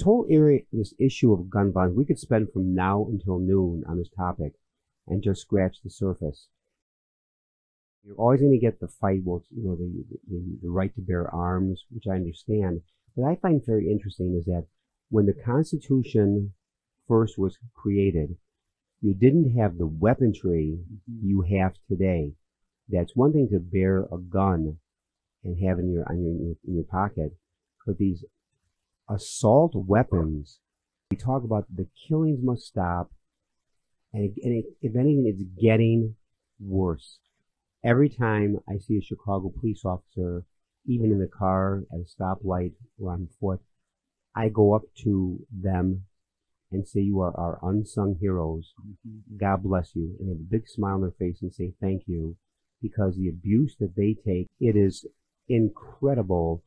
this whole area, this issue of gun violence, we could spend from now until noon on this topic and just scratch the surface. You're always going to get the fight, well, you know, the, the, the right to bear arms, which I understand. What I find very interesting is that when the Constitution first was created, you didn't have the weaponry Mm-hmm. you have today. That's one thing to bear a gun and have in your on your in your pocket, but these assault weapons. We talk about the killings must stop, and, and it, if anything, it's getting worse. Every time I see a Chicago police officer, even in the car at a stoplight or on foot, I go up to them and say, "You are our unsung heroes. God bless you," and have a big smile on their face and say thank you, because the abuse that they take, it is incredible